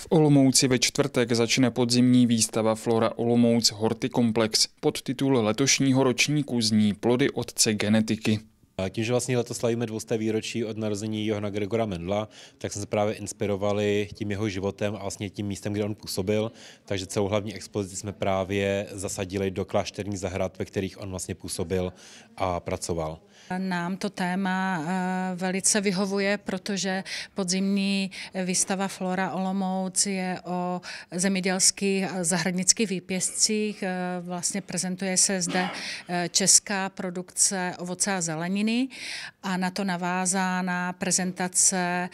V Olomouci ve čtvrtek začne podzimní výstava Flora Olomouc Hortikomplex. Podtitul letošního ročníku zní Plody otce genetiky. Tím, že vlastně letos slavíme dvousté výročí od narození Johana Gregora Mendla, tak jsme se právě inspirovali tím jeho životem a vlastně tím místem, kde on působil. Takže celou hlavní expozici jsme právě zasadili do klášterních zahrad, ve kterých on vlastně působil a pracoval. Nám to téma eh, velice vyhovuje, protože podzimní výstava Flora Olomouc je o zemědělských a zahradnických výpěstcích. Eh, vlastně prezentuje se zde eh, česká produkce ovoce a zeleniny a na to navázána prezentace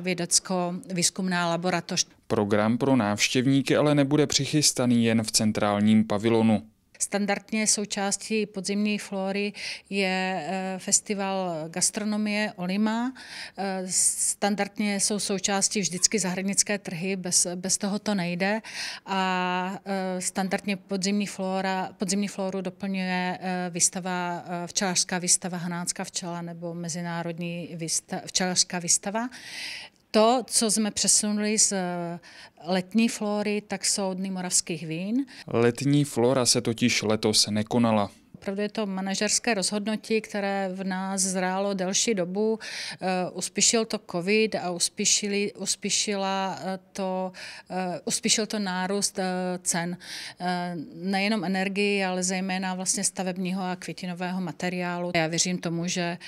vědecko-výzkumná laboratoř. Program pro návštěvníky ale nebude přichystaný jen v centrálním pavilonu. Standardně součástí podzimní flory je eh, festival gastronomie Olima. Eh, standardně jsou součástí vždycky zahradnické trhy, bez, bez toho to nejde. A eh, standardně podzimní, flora, podzimní floru doplňuje výstava, včelařská výstava Hanácká včela nebo mezinárodní výstava, včelařská výstava. To, co jsme přesunuli z eh, letní flory, tak jsou dny moravských vín. Letní flora se totiž letos nekonala. Opravdu je to manažerské rozhodnutí, které v nás zrálo delší dobu. Eh, uspíšil to covid a uspíšila eh, to, eh, to nárůst cen nejenom energii, ale zejména vlastně stavebního a květinového materiálu. Já věřím tomu, že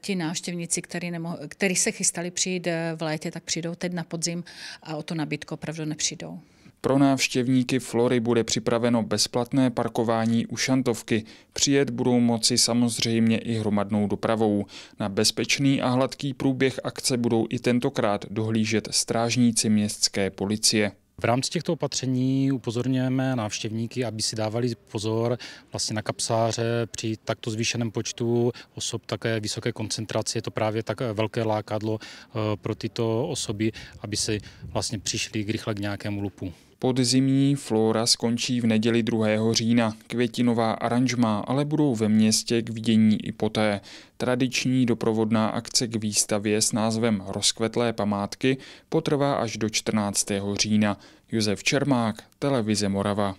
ti návštěvníci, který, nemoh- který se chystali přijít v létě, tak přijdou teď na podzim a o to nabídku opravdu nepřijdou. Pro návštěvníky Flory bude připraveno bezplatné parkování u šantovky. Přijet budou moci samozřejmě i hromadnou dopravou. Na bezpečný a hladký průběh akce budou i tentokrát dohlížet strážníci městské policie. V rámci těchto opatření upozorňujeme návštěvníky, aby si dávali pozor vlastně na kapsáře při takto zvýšeném počtu osob, také vysoké koncentraci. Je to právě tak velké lákadlo eh, pro tyto osoby, aby si vlastně přišli rychle k nějakému lupu. Podzimní flora skončí v neděli 2. října. Květinová aranžma ale budou ve městě k vidění i poté. Tradiční doprovodná akce k výstavě s názvem Rozkvetlé památky potrvá až do 14. října. Josef Čermák, Televize Morava.